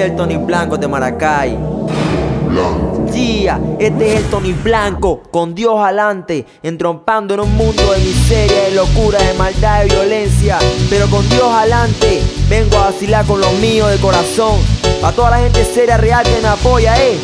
este es el Tony Blanco de Maracay. Yeah, este es el Tony Blanco, con Dios adelante, entrompando en un mundo de miseria, de locura, de maldad, de violencia. Pero con Dios adelante vengo a vacilar con los míos de corazón. A toda la gente seria, real que me apoya, eh.